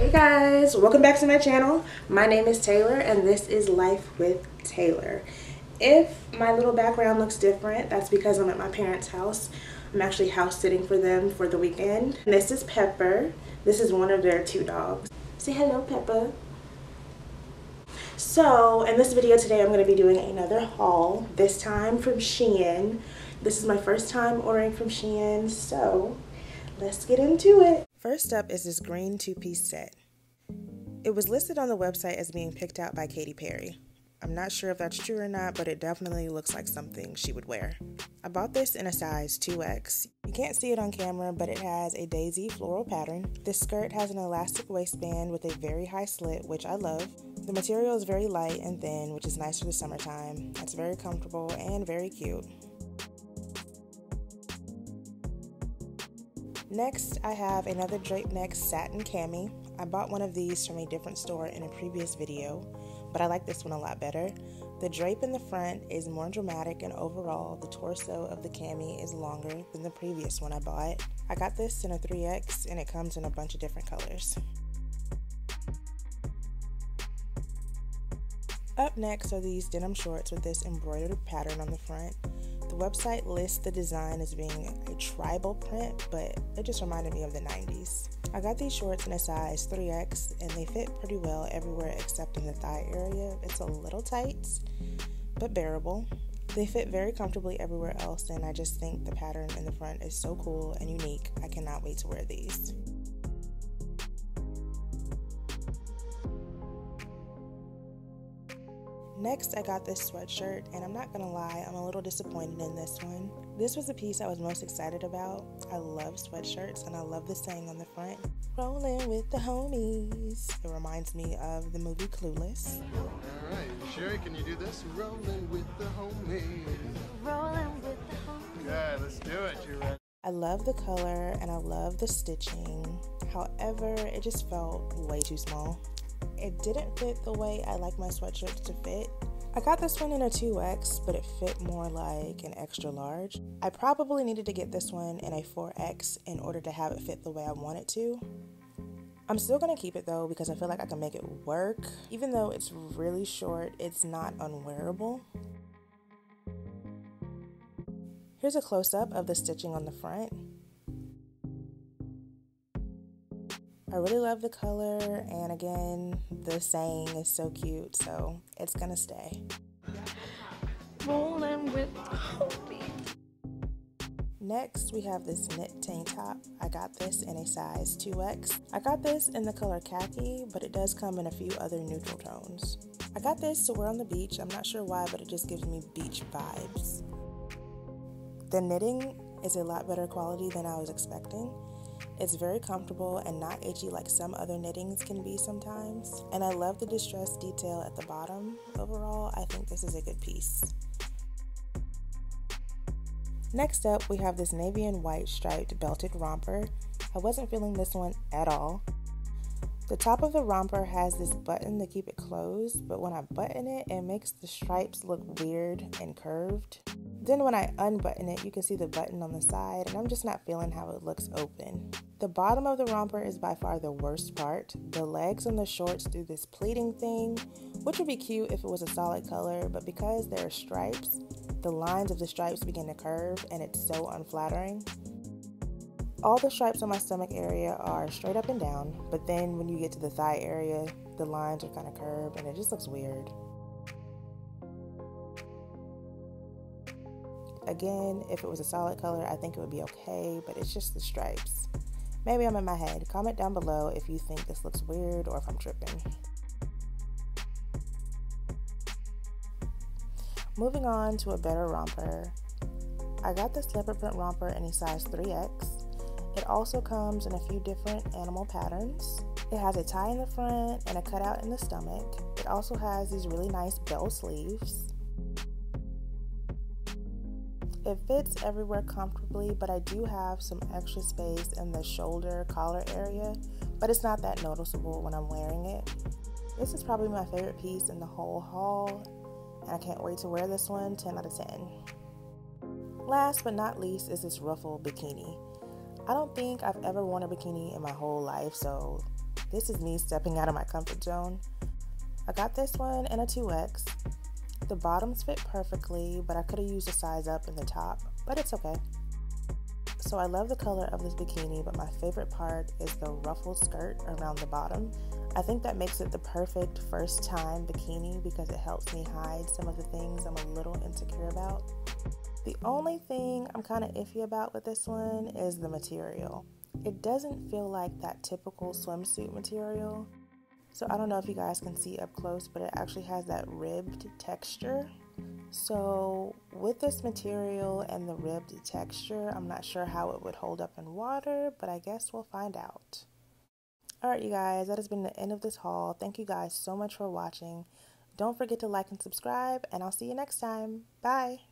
Hey guys, welcome back to my channel. My name is Taylor and this is Life with Taylor. If my little background looks different, that's because I'm at my parents' house. I'm actually house sitting for them for the weekend. And this is Pepper. This is one of their two dogs. Say hello, Pepper. So, in this video today, I'm going to be doing another haul, this time from Shein. This is my first time ordering from Shein, so let's get into it. First up is this green two-piece set. It was listed on the website as being picked out by Katy Perry. I'm not sure if that's true or not, but it definitely looks like something she would wear. I bought this in a size 2X. You can't see it on camera, but it has a daisy floral pattern. This skirt has an elastic waistband with a very high slit, which I love. The material is very light and thin, which is nice for the summertime. It's very comfortable and very cute. Next, I have another drape neck satin cami. I bought one of these from a different store in a previous video, but I like this one a lot better. The drape in the front is more dramatic and overall the torso of the cami is longer than the previous one I bought. I got this in a 3X and it comes in a bunch of different colors. Up next are these denim shorts with this embroidered pattern on the front. The website lists the design as being a tribal print, but it just reminded me of the 90s. I got these shorts in a size 3X and they fit pretty well everywhere except in the thigh area. It's a little tight, but bearable. They fit very comfortably everywhere else, and I just think the pattern in the front is so cool and unique. I cannot wait to wear these. Next, I got this sweatshirt, and I'm not gonna lie, I'm a little disappointed in this one. This was the piece I was most excited about. I love sweatshirts, and I love the saying on the front Rolling with the homies. It reminds me of the movie Clueless. Alright, Sherry, can you do this? Rolling with the homies. Rolling with the homies. Okay, let's do it. You ready? I love the color and I love the stitching. However, it just felt way too small. It didn't fit the way I like my sweatshirts to fit. I got this one in a 2X, but it fit more like an extra large. I probably needed to get this one in a 4X in order to have it fit the way I want it to. I'm still gonna keep it though because I feel like I can make it work. Even though it's really short, it's not unwearable. Here's a close up of the stitching on the front. I really love the color, and again, the saying is so cute, so it's gonna stay. Rolling with. Next, we have this knit tank top. I got this in a size 2X. I got this in the color khaki, but it does come in a few other neutral tones. I got this to wear on the beach. I'm not sure why, but it just gives me beach vibes. The knitting is a lot better quality than I was expecting. It's very comfortable and not itchy like some other knittings can be sometimes. And I love the distressed detail at the bottom. Overall, I think this is a good piece. Next up, we have this navy and white striped belted romper. I wasn't feeling this one at all. The top of the romper has this button to keep it closed, but when I button it, it makes the stripes look weird and curved. Then when I unbutton it, you can see the button on the side, and I'm just not feeling how it looks open. The bottom of the romper is by far the worst part. The legs on the shorts do this pleating thing, which would be cute if it was a solid color, but because there are stripes, the lines of the stripes begin to curve, and it's so unflattering. All the stripes on my stomach area are straight up and down, but then when you get to the thigh area, the lines are kind of curved and it just looks weird. Again, if it was a solid color, I think it would be okay, but it's just the stripes. Maybe I'm in my head. Comment down below if you think this looks weird or if I'm tripping. Moving on to a better romper. I got this leopard print romper in a size 3X. It also comes in a few different animal patterns. It has a tie in the front and a cutout in the stomach. It also has these really nice bell sleeves. It fits everywhere comfortably, but I do have some extra space in the shoulder collar area, but it's not that noticeable when I'm wearing it. This is probably my favorite piece in the whole haul, and I can't wait to wear this one 10 out of 10. Last but not least is this ruffle bikini. I don't think I've ever worn a bikini in my whole life, so This is me stepping out of my comfort zone. I got this one in a 2X. The bottoms fit perfectly, but I could have used a size up in the top, but it's okay. So I love the color of this bikini, but my favorite part is the ruffle skirt around the bottom. I think that makes it the perfect first time bikini because it helps me hide some of the things I'm a little insecure about. The only thing I'm kind of iffy about with this one is the material. It doesn't feel like that typical swimsuit material. So I don't know if you guys can see up close, but it actually has that ribbed texture. So with this material and the ribbed texture, I'm not sure how it would hold up in water, but I guess we'll find out. Alright you guys, that has been the end of this haul. Thank you guys so much for watching. Don't forget to like and subscribe, and I'll see you next time. Bye!